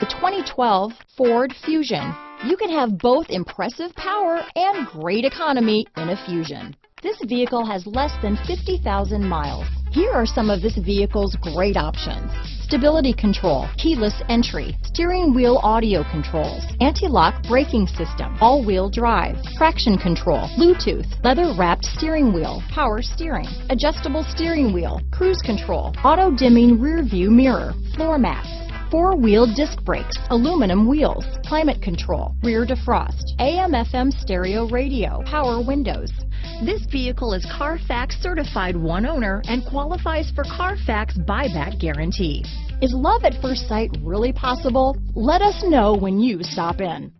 The 2012 Ford Fusion. You can have both impressive power and great economy in a Fusion. This vehicle has less than 50,000 miles. Here are some of this vehicle's great options. Stability control, keyless entry, steering wheel audio controls, anti-lock braking system, all-wheel drive, traction control, Bluetooth, leather-wrapped steering wheel, power steering, adjustable steering wheel, cruise control, auto-dimming rear view mirror, floor mats, four-wheel disc brakes, aluminum wheels, climate control, rear defrost, AM FM stereo radio, power windows. This vehicle is Carfax certified one owner and qualifies for Carfax buyback guarantee. Is love at first sight really possible? Let us know when you stop in.